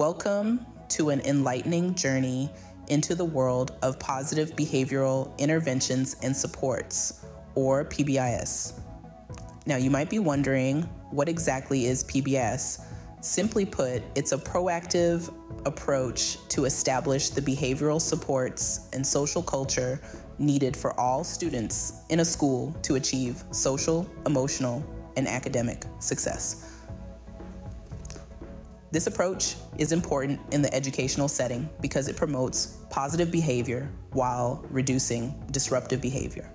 Welcome to an enlightening journey into the world of positive behavioral interventions and supports, or PBIS. Now, you might be wondering what exactly is PBIS? Simply put, it's a proactive approach to establish the behavioral supports and social culture needed for all students in a school to achieve social, emotional, and academic success. This approach is important in the educational setting because it promotes positive behavior while reducing disruptive behavior.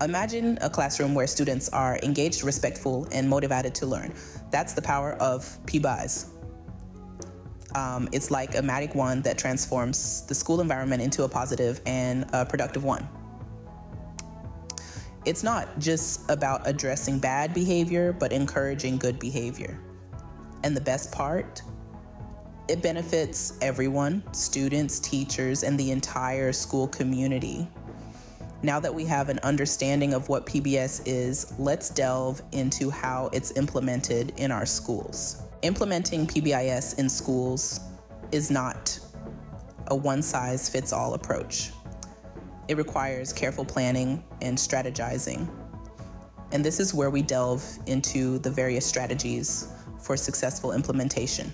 Imagine a classroom where students are engaged, respectful, and motivated to learn. That's the power of PBIS. Um, it's like a magic wand that transforms the school environment into a positive and a productive one. It's not just about addressing bad behavior, but encouraging good behavior. And the best part, it benefits everyone students, teachers, and the entire school community. Now that we have an understanding of what PBIS is, let's delve into how it's implemented in our schools. Implementing PBIS in schools is not a one size fits all approach. It requires careful planning and strategizing. And this is where we delve into the various strategies for successful implementation.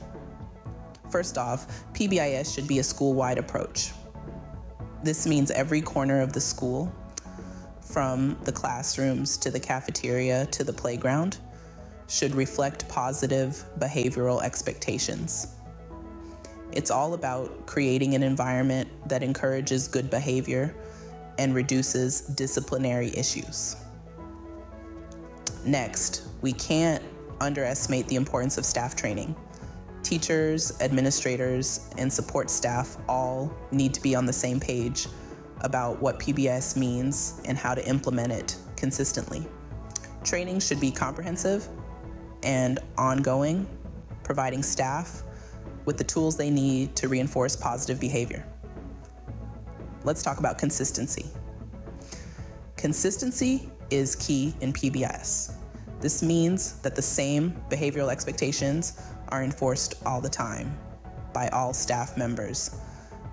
First off, PBIS should be a school wide approach. This means every corner of the school, from the classrooms to the cafeteria to the playground, should reflect positive behavioral expectations. It's all about creating an environment that encourages good behavior and reduces disciplinary issues. Next, we can't underestimate the importance of staff training. Teachers, administrators, and support staff all need to be on the same page about what PBIS means and how to implement it consistently. Training should be comprehensive and ongoing, providing staff with the tools they need to reinforce positive behavior. Let's talk about consistency. Consistency is key in PBIS. This means that the same behavioral expectations are enforced all the time by all staff members.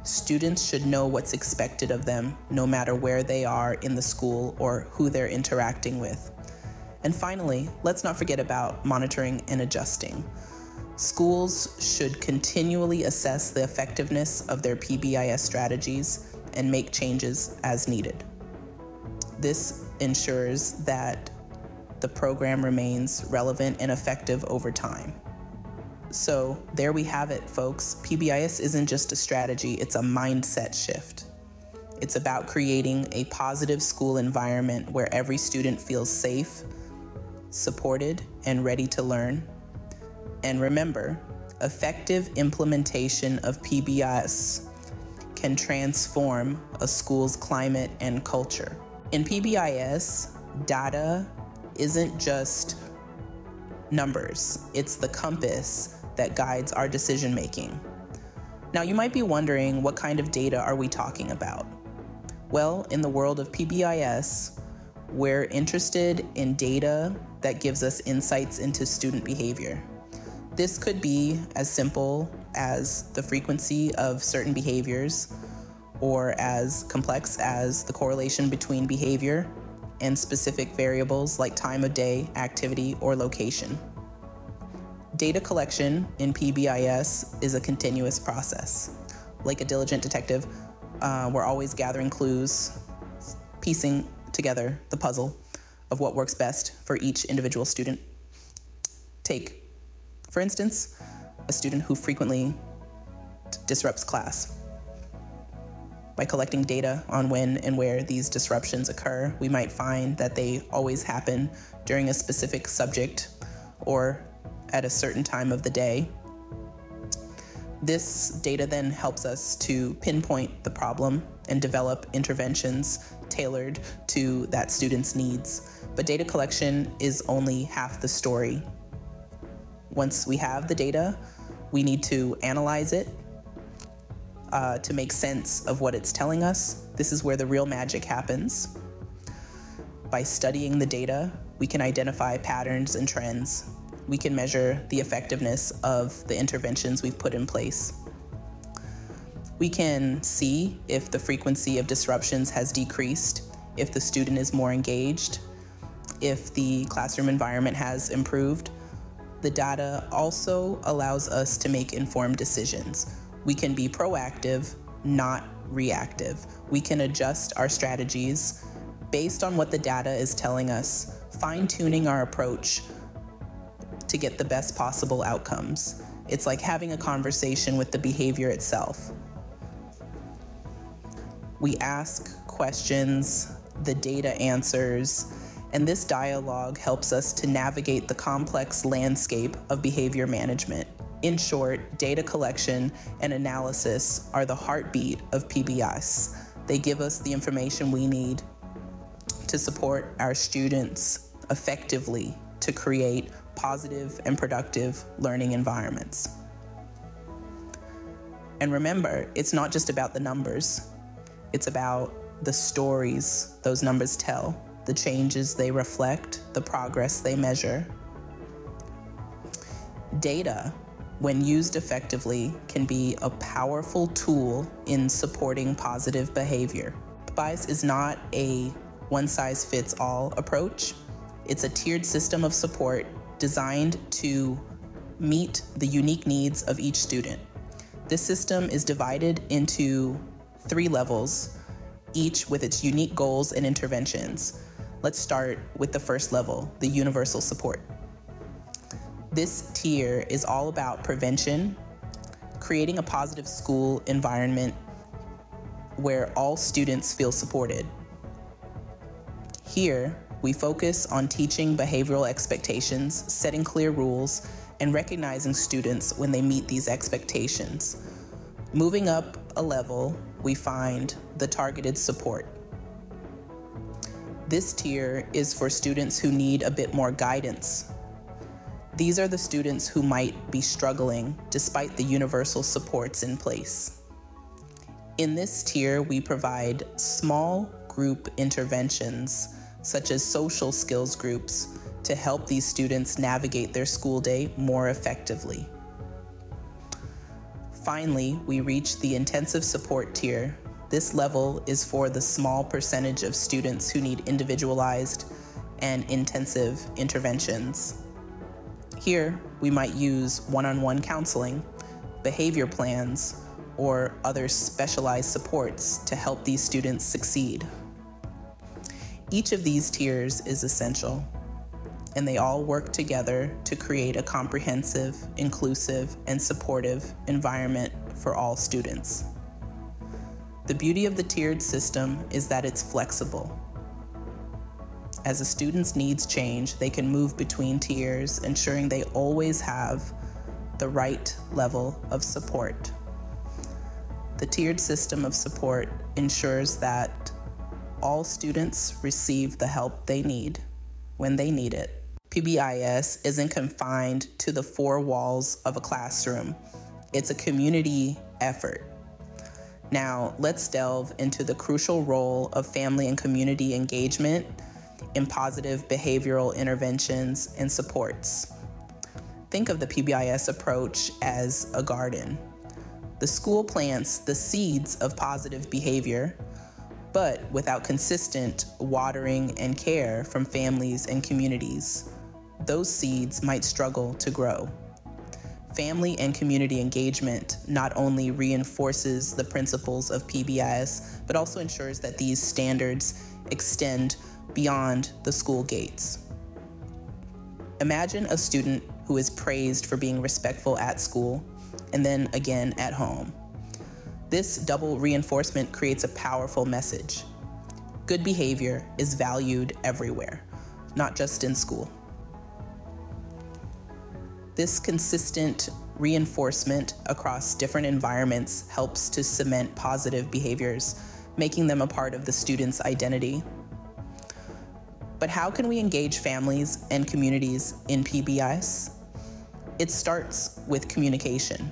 Students should know what's expected of them no matter where they are in the school or who they're interacting with. And finally, let's not forget about monitoring and adjusting. Schools should continually assess the effectiveness of their PBIS strategies and make changes as needed. This ensures that the program remains relevant and effective over time. So, there we have it, folks. PBIS isn't just a strategy, it's a mindset shift. It's about creating a positive school environment where every student feels safe, supported, and ready to learn. And remember, effective implementation of PBIS can transform a school's climate and culture. In PBIS, data isn't just numbers, it's the compass that guides our decision making. Now, you might be wondering what kind of data are we talking about? Well, in the world of PBIS, we're interested in data that gives us insights into student behavior. This could be as simple as the frequency of certain behaviors, or as complex as the correlation between behavior and specific variables like time of day, activity, or location. Data collection in PBIS is a continuous process. Like a diligent detective, uh, we're always gathering clues, piecing together the puzzle of what works best for each individual student. Take, for instance, a student who frequently disrupts class. By collecting data on when and where these disruptions occur, we might find that they always happen during a specific subject or at a certain time of the day. This data then helps us to pinpoint the problem and develop interventions tailored to that student's needs. But data collection is only half the story. Once we have the data, we need to analyze it uh, to make sense of what it's telling us. This is where the real magic happens. By studying the data, we can identify patterns and trends we can measure the effectiveness of the interventions we've put in place. We can see if the frequency of disruptions has decreased, if the student is more engaged, if the classroom environment has improved. The data also allows us to make informed decisions. We can be proactive, not reactive. We can adjust our strategies based on what the data is telling us, fine tuning our approach to get the best possible outcomes. It's like having a conversation with the behavior itself. We ask questions, the data answers, and this dialogue helps us to navigate the complex landscape of behavior management. In short, data collection and analysis are the heartbeat of PBIS. They give us the information we need to support our students effectively to create positive and productive learning environments. And remember, it's not just about the numbers. It's about the stories those numbers tell, the changes they reflect, the progress they measure. Data, when used effectively, can be a powerful tool in supporting positive behavior. PBIS is not a one size fits all approach. It's a tiered system of support designed to meet the unique needs of each student. This system is divided into three levels, each with its unique goals and interventions. Let's start with the first level, the universal support. This tier is all about prevention, creating a positive school environment where all students feel supported. Here, we focus on teaching behavioral expectations, setting clear rules, and recognizing students when they meet these expectations. Moving up a level, we find the targeted support. This tier is for students who need a bit more guidance. These are the students who might be struggling despite the universal supports in place. In this tier, we provide small group interventions, such as social skills groups, to help these students navigate their school day more effectively. Finally, we reach the intensive support tier. This level is for the small percentage of students who need individualized and intensive interventions. Here, we might use one-on-one counseling, behavior plans, or other specialized supports to help these students succeed. Each of these tiers is essential and they all work together to create a comprehensive, inclusive, and supportive environment for all students. The beauty of the tiered system is that it's flexible. As a student's needs change, they can move between tiers, ensuring they always have the right level of support. The tiered system of support ensures that all students receive the help they need when they need it PBIS isn't confined to the four walls of a classroom. It's a community effort. Now, let's delve into the crucial role of family and community engagement in positive behavioral interventions and supports. Think of the PBIS approach as a garden. The school plants the seeds of positive behavior, but without consistent watering and care from families and communities those seeds might struggle to grow. Family and community engagement not only reinforces the principles of PBIS, but also ensures that these standards extend beyond the school gates. Imagine a student who is praised for being respectful at school and then again at home. This double reinforcement creates a powerful message. Good behavior is valued everywhere, not just in school. This consistent reinforcement across different environments helps to cement positive behaviors, making them a part of the student's identity. But how can we engage families and communities in PBIS? It starts with communication.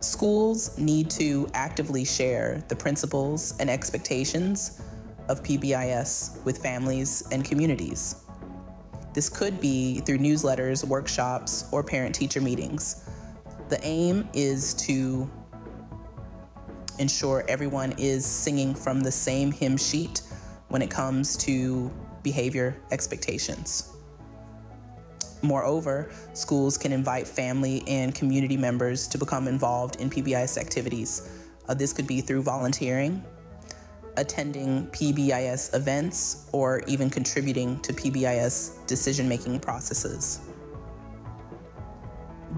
Schools need to actively share the principles and expectations of PBIS with families and communities. This could be through newsletters, workshops, or parent teacher meetings. The aim is to ensure everyone is singing from the same hymn sheet when it comes to behavior expectations. Moreover, schools can invite family and community members to become involved in PBIS activities. Uh, this could be through volunteering, attending PBIS events, or even contributing to PBIS decision making processes.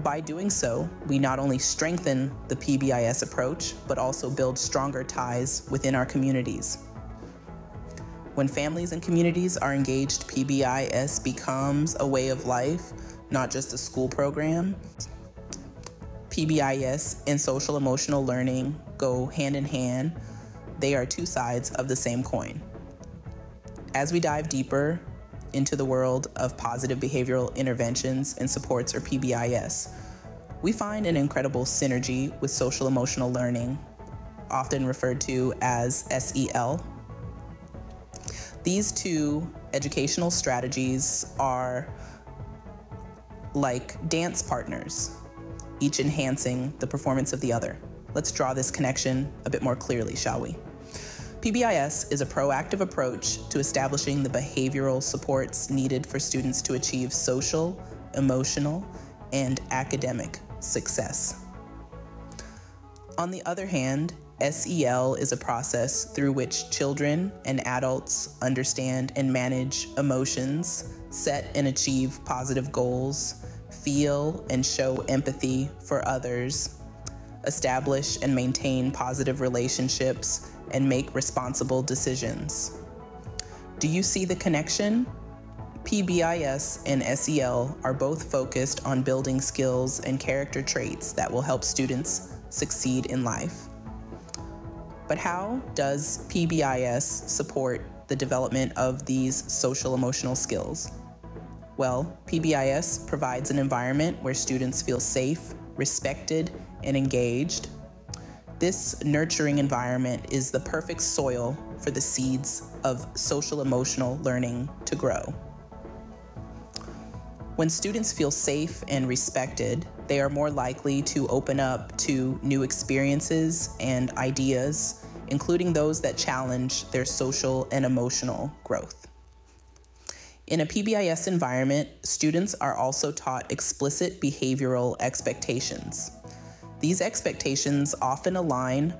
By doing so, we not only strengthen the PBIS approach, but also build stronger ties within our communities. When families and communities are engaged, PBIS becomes a way of life, not just a school program. PBIS and social emotional learning go hand in hand. They are two sides of the same coin. As we dive deeper into the world of positive behavioral interventions and supports, or PBIS, we find an incredible synergy with social emotional learning, often referred to as SEL these two educational strategies are like dance partners, each enhancing the performance of the other. Let's draw this connection a bit more clearly, shall we? PBIS is a proactive approach to establishing the behavioral supports needed for students to achieve social, emotional, and academic success. On the other hand, SEL is a process through which children and adults understand and manage emotions, set and achieve positive goals, feel and show empathy for others, establish and maintain positive relationships, and make responsible decisions. Do you see the connection? PBIS and SEL are both focused on building skills and character traits that will help students succeed in life. But how does PBIS support the development of these social emotional skills? Well, PBIS provides an environment where students feel safe, respected, and engaged. This nurturing environment is the perfect soil for the seeds of social emotional learning to grow. When students feel safe and respected, they are more likely to open up to new experiences and ideas, including those that challenge their social and emotional growth. In a PBIS environment, students are also taught explicit behavioral expectations. These expectations often align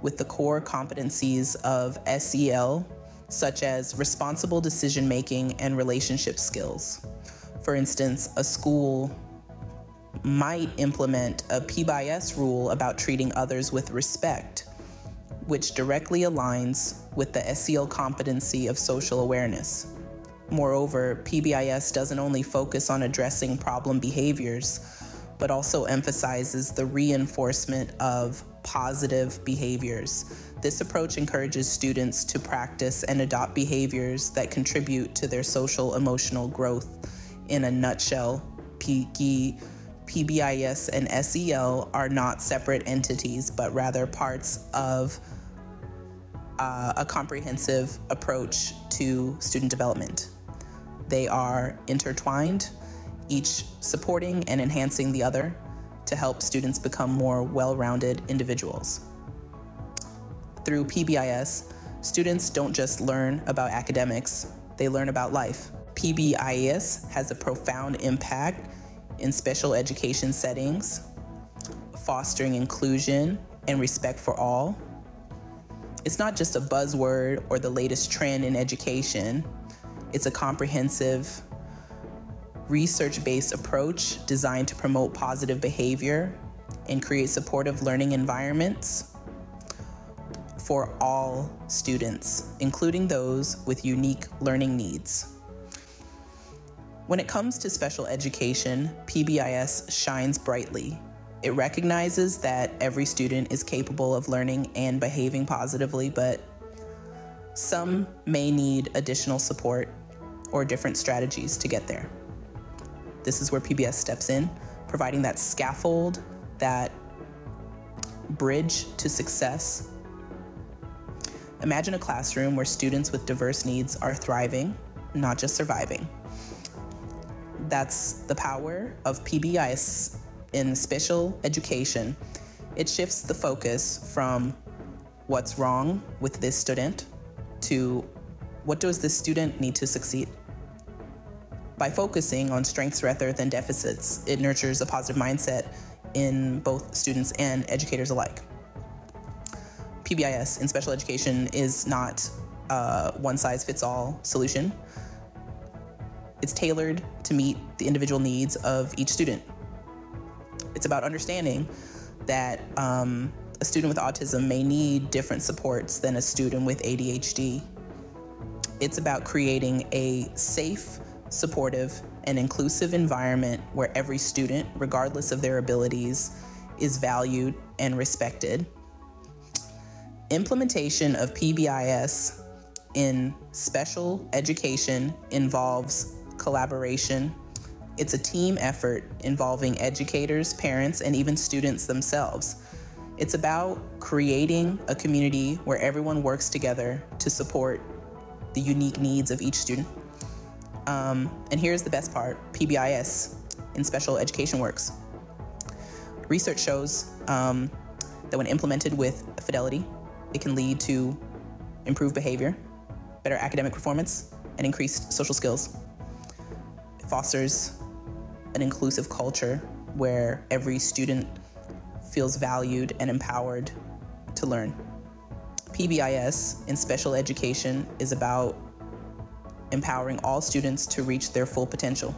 with the core competencies of SEL, such as responsible decision making and relationship skills. For instance, a school might implement a PBIS rule about treating others with respect, which directly aligns with the SEL competency of social awareness. Moreover, PBIS doesn't only focus on addressing problem behaviors, but also emphasizes the reinforcement of positive behaviors. This approach encourages students to practice and adopt behaviors that contribute to their social emotional growth in a nutshell, PBIS and SEL are not separate entities, but rather parts of uh, a comprehensive approach to student development. They are intertwined, each supporting and enhancing the other to help students become more well rounded individuals. Through PBIS, students don't just learn about academics, they learn about life. PBIS has a profound impact in special education settings, fostering inclusion and respect for all. It's not just a buzzword or the latest trend in education, it's a comprehensive, research based approach designed to promote positive behavior and create supportive learning environments for all students, including those with unique learning needs. When it comes to special education, PBIS shines brightly. It recognizes that every student is capable of learning and behaving positively, but some may need additional support or different strategies to get there. This is where PBIS steps in, providing that scaffold, that bridge to success. Imagine a classroom where students with diverse needs are thriving, not just surviving. That's the power of PBIS in special education. It shifts the focus from what's wrong with this student to what does this student need to succeed? By focusing on strengths rather than deficits, it nurtures a positive mindset in both students and educators alike. PBIS in special education is not a one size fits all solution. It's tailored to meet the individual needs of each student. It's about understanding that um, a student with autism may need different supports than a student with ADHD. It's about creating a safe, supportive, and inclusive environment where every student, regardless of their abilities, is valued and respected. Implementation of PBIS in special education involves collaboration. It's a team effort involving educators, parents, and even students themselves. It's about creating a community where everyone works together to support the unique needs of each student. Um, and here's the best part PBIS in special education works. Research shows um, that when implemented with fidelity, it can lead to improved behavior, better academic performance, and increased social skills. It fosters an inclusive culture where every student feels valued and empowered to learn. PBIS in special education is about empowering all students to reach their full potential.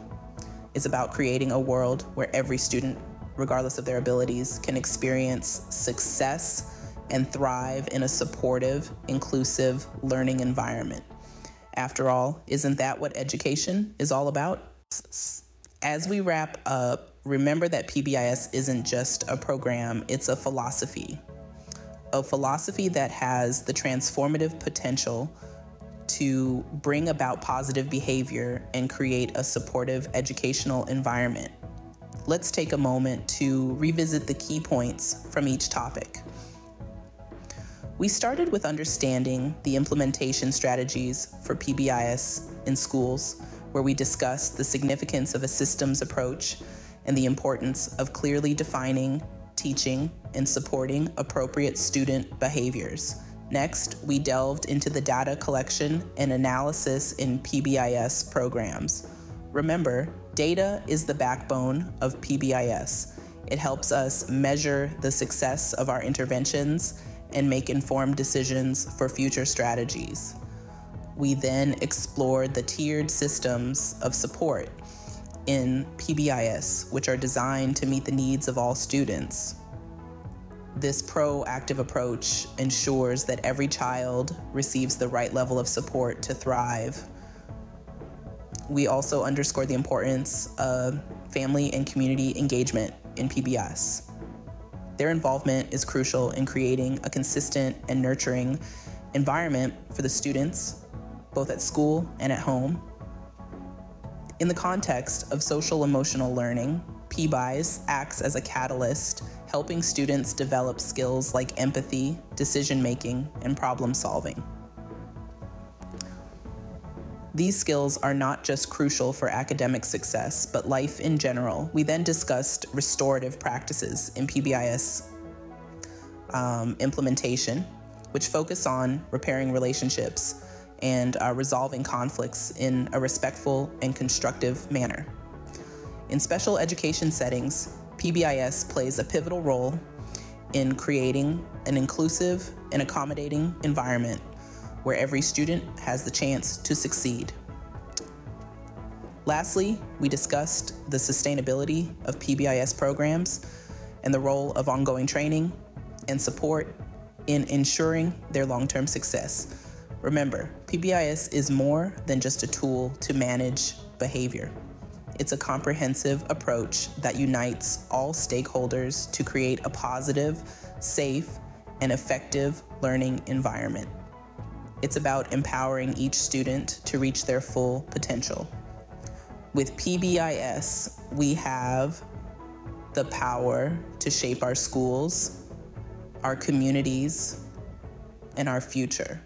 It's about creating a world where every student, regardless of their abilities, can experience success and thrive in a supportive, inclusive learning environment. After all, isn't that what education is all about? As we wrap up, remember that PBIS isn't just a program, it's a philosophy a philosophy that has the transformative potential to bring about positive behavior and create a supportive educational environment. Let's take a moment to revisit the key points from each topic. We started with understanding the implementation strategies for PBIS in schools, where we discussed the significance of a systems approach and the importance of clearly defining teaching, and supporting appropriate student behaviors. Next, we delved into the data collection and analysis in PBIS programs. Remember, data is the backbone of PBIS. It helps us measure the success of our interventions and make informed decisions for future strategies. We then explored the tiered systems of support in PBIS, which are designed to meet the needs of all students. This proactive approach ensures that every child receives the right level of support to thrive. We also underscore the importance of family and community engagement in PBIS. Their involvement is crucial in creating a consistent and nurturing environment for the students, both at school and at home, in the context of social emotional learning, PBIS acts as a catalyst, helping students develop skills like empathy, decision making, and problem solving. These skills are not just crucial for academic success, but life in general. We then discussed restorative practices in PBIS um, implementation, which focus on repairing relationships and uh, resolving conflicts in a respectful and constructive manner. In special education settings, PBIS plays a pivotal role in creating an inclusive and accommodating environment where every student has the chance to succeed. Lastly, we discussed the sustainability of PBIS programs and the role of ongoing training and support in ensuring their long term success. Remember, PBIS is more than just a tool to manage behavior. It's a comprehensive approach that unites all stakeholders to create a positive, safe, and effective learning environment. It's about empowering each student to reach their full potential. With PBIS, we have the power to shape our schools, our communities, and our future.